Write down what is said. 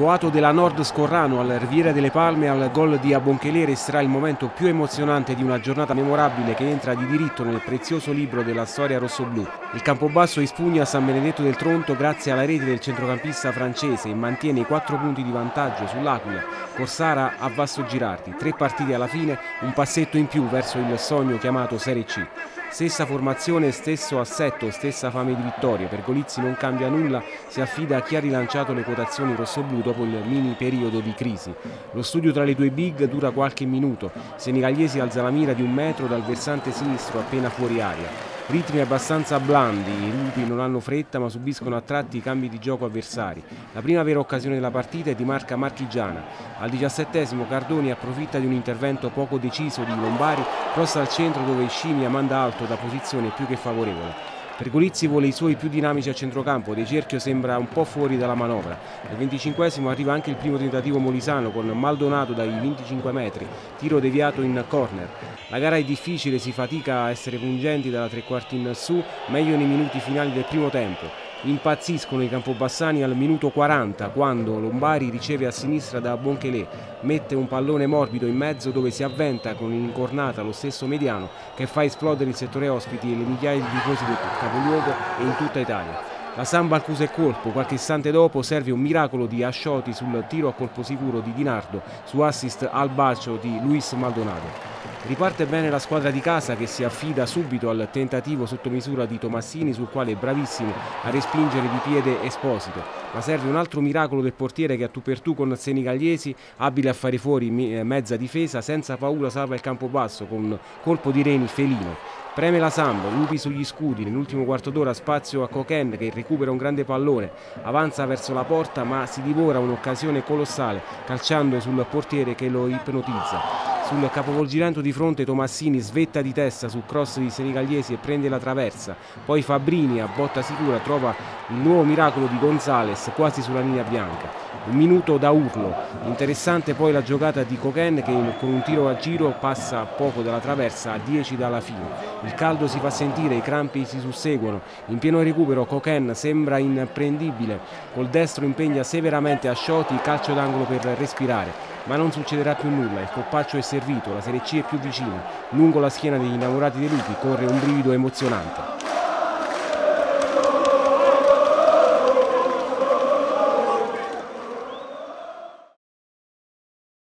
boato della Nord Scorrano al Riviera delle Palme al gol di Abonchele resterà il momento più emozionante di una giornata memorabile che entra di diritto nel prezioso libro della storia rossoblù. Il Campobasso espugna San Benedetto del Tronto grazie alla rete del centrocampista francese e mantiene i quattro punti di vantaggio sull'Aquila, Corsara a Vasto Girardi. Tre partite alla fine, un passetto in più verso il sogno chiamato Serie C. Stessa formazione, stesso assetto, stessa fame di vittoria. Per Golizzi non cambia nulla, si affida a chi ha rilanciato le quotazioni rossoblù dopo il mini periodo di crisi. Lo studio tra le due big dura qualche minuto. Senigalliesi alza la mira di un metro dal versante sinistro appena fuori aria. Ritmi abbastanza blandi, i lupi non hanno fretta ma subiscono a tratti i cambi di gioco avversari. La prima vera occasione della partita è di marca marchigiana. Al diciassettesimo Cardoni approfitta di un intervento poco deciso di Lombari, crossa al centro dove Scimmia manda alto da posizione più che favorevole. Pergolizzi vuole i suoi più dinamici a centrocampo, De Cerchio sembra un po' fuori dalla manovra. Al 25 arriva anche il primo tentativo molisano con Maldonato dai 25 metri, tiro deviato in corner. La gara è difficile, si fatica a essere pungenti dalla tre quarti in su, meglio nei minuti finali del primo tempo. Impazziscono i Campobassani al minuto 40 quando Lombari riceve a sinistra da Bonchelè, mette un pallone morbido in mezzo dove si avventa con un'incornata lo stesso mediano che fa esplodere il settore ospiti e le migliaia di tifosi del capoluogo e in tutta Italia. La Samba accusa il colpo, qualche istante dopo serve un miracolo di Ascioti sul tiro a colpo sicuro di Dinardo su assist al bacio di Luis Maldonado. Riparte bene la squadra di casa che si affida subito al tentativo sotto misura di Tomassini sul quale è bravissimo a respingere di piede Esposito, ma serve un altro miracolo del portiere che a tu per tu con Senigalliesi, abile a fare fuori eh, mezza difesa, senza paura salva il campo basso con colpo di Reni felino. Preme la Sambo, lupi sugli scudi, nell'ultimo quarto d'ora spazio a Coquen che recupera un grande pallone, avanza verso la porta ma si divora un'occasione colossale calciando sul portiere che lo ipnotizza. Sul capovolgimento di fronte Tomassini svetta di testa sul cross di Senigalliesi e prende la traversa. Poi Fabrini a botta sicura trova il nuovo miracolo di Gonzales quasi sulla linea bianca. Un minuto da urlo. Interessante poi la giocata di Coquen che con un tiro a giro passa poco dalla traversa a 10 dalla fine. Il caldo si fa sentire, i crampi si susseguono. In pieno recupero Coquen sembra imprendibile. Col destro impegna severamente a Scioti calcio d'angolo per respirare ma non succederà più nulla, il coppaccio è servito, la Serie C è più vicina, lungo la schiena degli innamorati dei lupi corre un brivido emozionante.